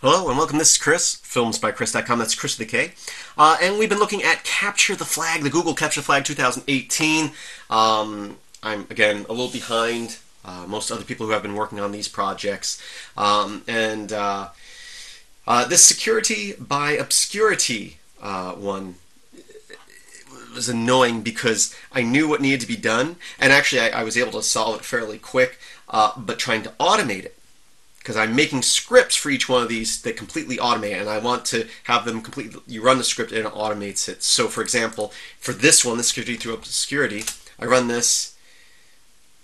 Hello and welcome. This is Chris, filmsbychris.com. That's Chris with the K. Uh, and we've been looking at Capture the Flag, the Google Capture the Flag 2018. Um, I'm, again, a little behind uh, most other people who have been working on these projects. Um, and uh, uh this security by obscurity uh, one was annoying because I knew what needed to be done, and actually I, I was able to solve it fairly quick, uh, but trying to automate it because I'm making scripts for each one of these that completely automate, and I want to have them completely. You run the script and it automates it. So, for example, for this one, the security through obscurity, I run this,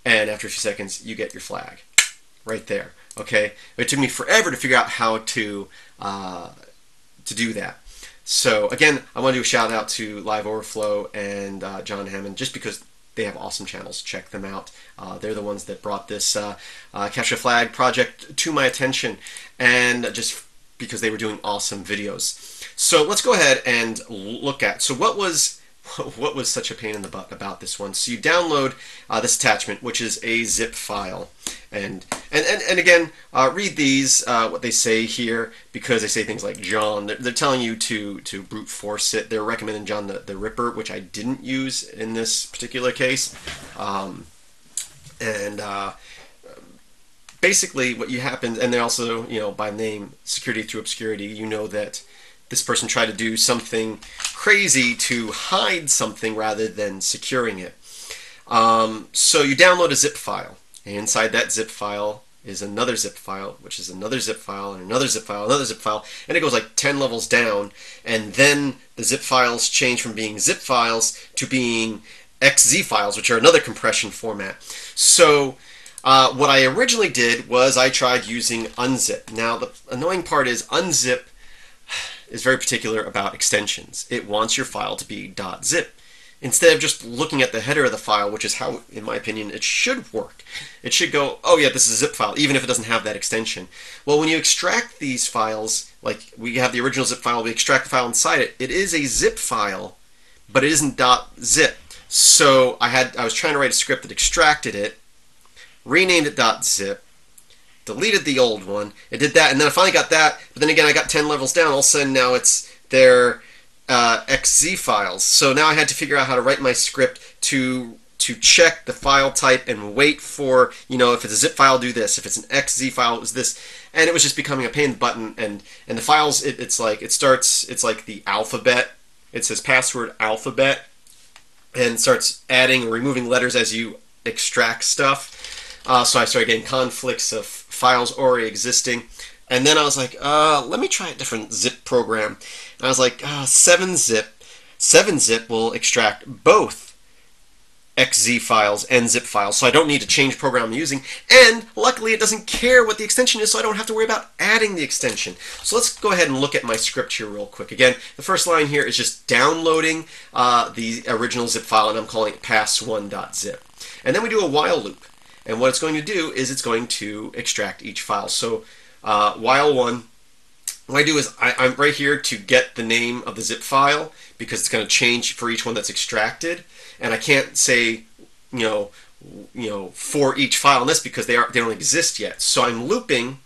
and after a few seconds, you get your flag right there. Okay, it took me forever to figure out how to uh, to do that. So again, I want to do a shout out to Live Overflow and uh, John Hammond, just because they have awesome channels. Check them out. Uh, they're the ones that brought this uh, uh, Capture Flag project to my attention, and just because they were doing awesome videos. So let's go ahead and look at. So what was what was such a pain in the butt about this one? So you download uh, this attachment, which is a zip file, and and and, and again, uh, read these uh, what they say here because they say things like John. They're, they're, telling you to to brute force it. They're recommending John the, the Ripper, which I didn't use in this particular case, um, and. Uh, basically, what you happen, and they also, you know, by name, security through obscurity, you know that this person tried to do something crazy to hide something rather than securing it. Um, so you download a zip file, and inside that zip file is another zip file, which is another zip file, and another zip file, another zip file, and it goes like 10 levels down, and then the zip files change from being zip files to being XZ files, which are another compression format. So uh, what I originally did was I tried using unzip. Now the annoying part is unzip is very particular about extensions. It wants your file to be .zip instead of just looking at the header of the file, which is how, in my opinion, it should work. It should go, oh yeah, this is a zip file, even if it doesn't have that extension. Well, when you extract these files, like we have the original zip file, we extract the file inside it, it is a zip file, but it isn't .zip. So I had I was trying to write a script that extracted it, renamed it .zip, deleted the old one. It did that, and then I finally got that. But then again, I got 10 levels down. All of a sudden, now it's their XZ files. So now I had to figure out how to write my script to to check the file type and wait for you know if it's a zip file, do this. If it's an XZ file, it was this. And it was just becoming a pain in the button. And and the files, it, it's like it starts. It's like the alphabet. It says password alphabet, and starts adding or removing letters as you extract stuff. Uh, so I started getting conflicts of files already existing. And then I was like, uh, let me try a different zip program. And I was like, uh, 7-zip. 7-zip will extract both XZ files and zip files, so I don't need to change program I'm using. And luckily, it doesn't care what the extension is, so I don't have to worry about adding the extension. So let's go ahead and look at my script here real quick. Again, the first line here is just downloading uh, the original zip file, and I'm calling it pass1.zip. And then we do a while loop. And what it's going to do is it's going to extract each file. So uh, while one, what I do is I, I'm right here to get the name of the zip file because it's going to change for each one that's extracted. And I can't say, you know, you know, for each file in this because they, are, they don't exist yet. So I'm looping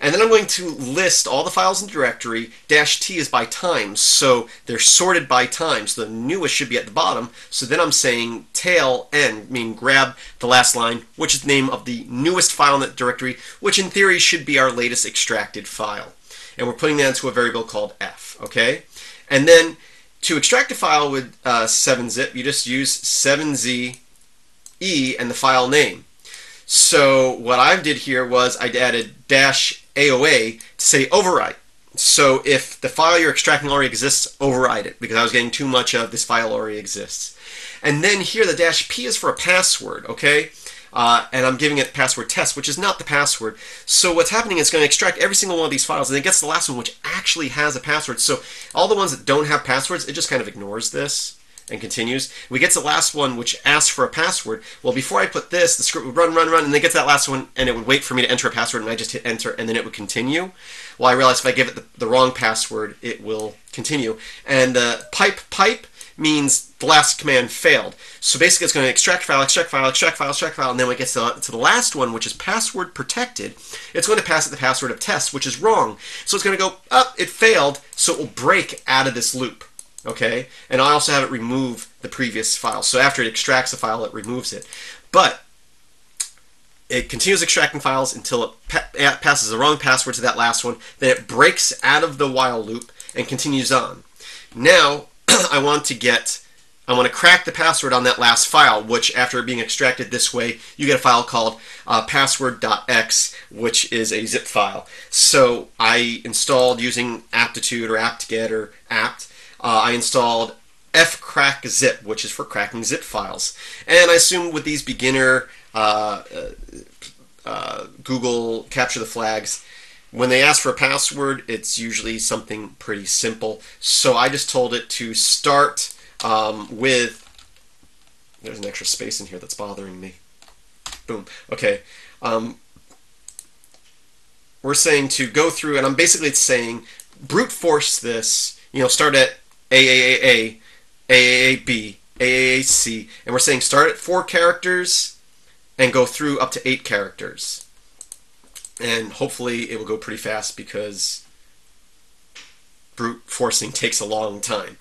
and then I'm going to list all the files in the directory. Dash T is by time, so they're sorted by time. So the newest should be at the bottom. So then I'm saying tail n, meaning grab the last line, which is the name of the newest file in that directory, which in theory should be our latest extracted file. And we're putting that into a variable called f, okay? And then to extract a file with uh, 7-zip, you just use 7z e and the file name. So what I did here was I added dash AOA to say override. So if the file you're extracting already exists, override it because I was getting too much of this file already exists. And then here the dash P is for a password, okay? Uh, and I'm giving it password test, which is not the password. So what's happening is going to extract every single one of these files, and it gets the last one, which actually has a password. So all the ones that don't have passwords, it just kind of ignores this and continues. We get to the last one, which asks for a password. Well, before I put this, the script would run, run, run, and then get to that last one, and it would wait for me to enter a password, and I just hit enter, and then it would continue. Well, I realized if I give it the, the wrong password, it will continue. And the pipe pipe means the last command failed. So basically it's going to extract file, extract file, extract file, extract file, and then when it gets to, to the last one, which is password protected, it's going to pass it the password of test, which is wrong. So it's going to go, up, oh, it failed, so it will break out of this loop. Okay, and I also have it remove the previous file. So after it extracts the file, it removes it. But it continues extracting files until it pa passes the wrong password to that last one. Then it breaks out of the while loop and continues on. Now, I want to get, I want to crack the password on that last file, which after being extracted this way, you get a file called uh, password.x, which is a zip file. So I installed using aptitude or apt-get or apt, uh, I installed fcrackzip, which is for cracking zip files. And I assume with these beginner uh, uh, uh, Google capture the flags, when they ask for a password, it's usually something pretty simple. So I just told it to start um, with. There's an extra space in here that's bothering me. Boom. Okay. Um, we're saying to go through, and I'm basically saying brute force this. You know, start at AAAA, AAAB, AAAC, and we're saying start at four characters and go through up to eight characters and hopefully it will go pretty fast because brute forcing takes a long time.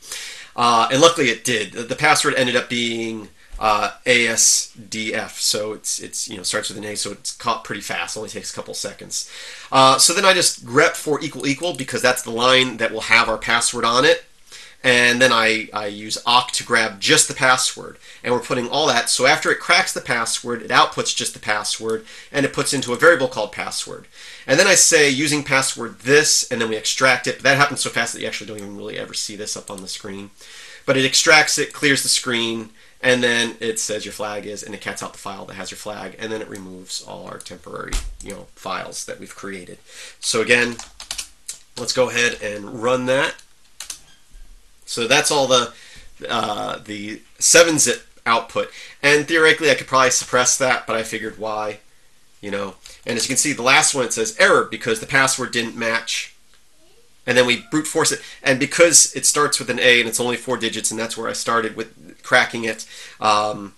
Uh, and luckily it did. The password ended up being uh, ASDF, so it's it's you know starts with an A, so it's caught pretty fast. Only takes a couple seconds. Uh, so then I just grep for equal equal because that's the line that will have our password on it and then I, I use awk to grab just the password. And we're putting all that, so after it cracks the password, it outputs just the password, and it puts into a variable called password. And then I say using password this, and then we extract it. But that happens so fast that you actually don't even really ever see this up on the screen. But it extracts it, clears the screen, and then it says your flag is, and it cats out the file that has your flag, and then it removes all our temporary, you know, files that we've created. So again, let's go ahead and run that. So that's all the uh, the 7-zip output. And theoretically, I could probably suppress that, but I figured why, you know. And as you can see, the last one, it says error because the password didn't match. And then we brute force it. And because it starts with an A and it's only four digits, and that's where I started with cracking it, um,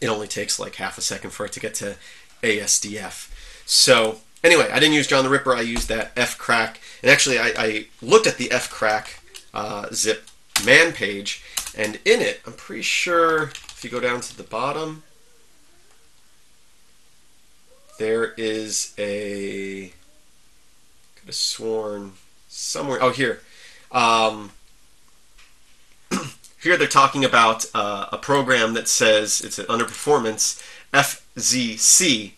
it only takes like half a second for it to get to ASDF. So anyway, I didn't use John the Ripper. I used that F crack, And actually, I, I looked at the fcrack uh, zip man page. And in it, I'm pretty sure if you go down to the bottom, there is a, could have sworn somewhere, oh here. Um, here they're talking about uh, a program that says it's an underperformance, FZC,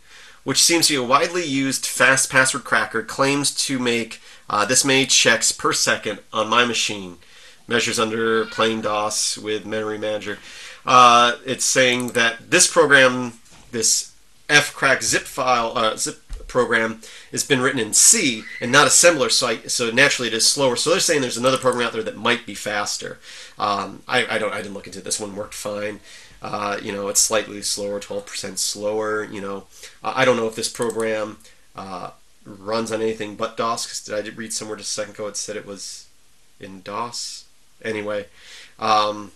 which seems to be a widely used fast password cracker, claims to make uh, this many checks per second on my machine. Measures under plain DOS with Memory Manager. Uh, it's saying that this program, this fcrack zip file, uh, zip program, has been written in C and not assembler, so, I, so naturally it is slower. So they're saying there's another program out there that might be faster. Um, I, I, don't, I didn't look into it. This one worked fine. Uh, you know, it's slightly slower, 12% slower. You know, I don't know if this program uh, runs on anything but DOS. Cause did I read somewhere just a second ago it said it was in DOS? Anyway, um,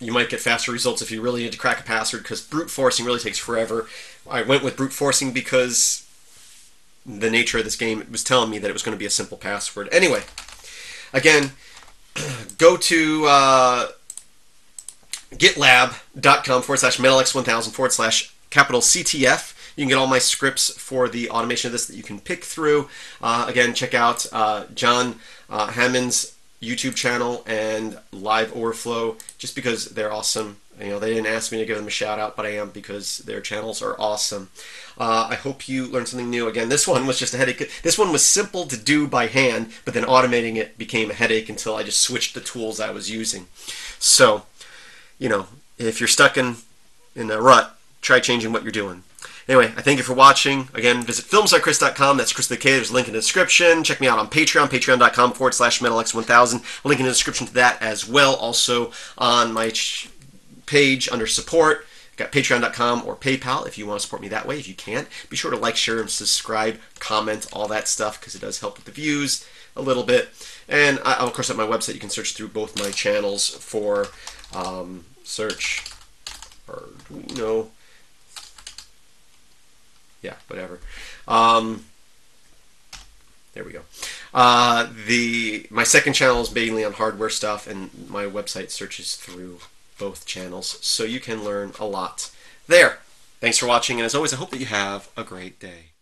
you might get faster results if you really need to crack a password because brute forcing really takes forever. I went with brute forcing because the nature of this game was telling me that it was going to be a simple password. Anyway, again, go to uh, gitlab.com forward slash metalx1000 forward slash capital CTF you can get all my scripts for the automation of this that you can pick through. Uh, again, check out uh, John uh, Hammond's YouTube channel and Live Overflow just because they're awesome. You know, they didn't ask me to give them a shout out, but I am because their channels are awesome. Uh, I hope you learned something new. Again, this one was just a headache. This one was simple to do by hand, but then automating it became a headache until I just switched the tools I was using. So, you know, if you're stuck in, in a rut, try changing what you're doing. Anyway, I thank you for watching. Again, visit filmsbychris.com. That's Chris the K. There's a link in the description. Check me out on Patreon, patreon.com forward slash MetalX1000. Link in the description to that as well. Also on my page under support. Got patreon.com or PayPal if you want to support me that way. If you can't, be sure to like, share, and subscribe, comment, all that stuff because it does help with the views a little bit. And I, of course, at my website, you can search through both my channels for um, search Arduino. Yeah, whatever. Um, there we go. Uh, the my second channel is mainly on hardware stuff, and my website searches through both channels, so you can learn a lot there. Thanks for watching, and as always, I hope that you have a great day.